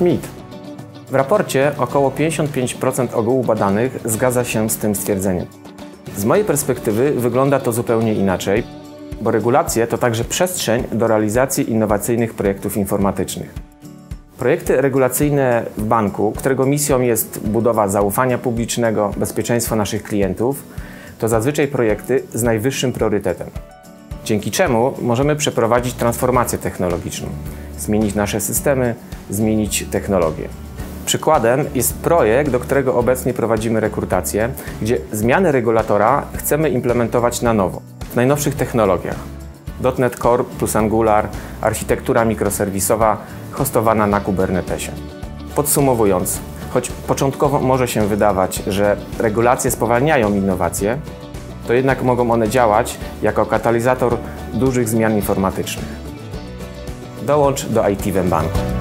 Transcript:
Mit. W raporcie około 55% ogółu badanych zgadza się z tym stwierdzeniem. Z mojej perspektywy wygląda to zupełnie inaczej, bo regulacje to także przestrzeń do realizacji innowacyjnych projektów informatycznych. Projekty regulacyjne w banku, którego misją jest budowa zaufania publicznego, bezpieczeństwo naszych klientów, to zazwyczaj projekty z najwyższym priorytetem. Dzięki czemu możemy przeprowadzić transformację technologiczną, zmienić nasze systemy, zmienić technologię. Przykładem jest projekt, do którego obecnie prowadzimy rekrutację, gdzie zmiany regulatora chcemy implementować na nowo, w najnowszych technologiach. .NET Core plus Angular, architektura mikroserwisowa hostowana na Kubernetesie. Podsumowując, choć początkowo może się wydawać, że regulacje spowalniają innowacje, to jednak mogą one działać jako katalizator dużych zmian informatycznych. Dołącz do IT w banku.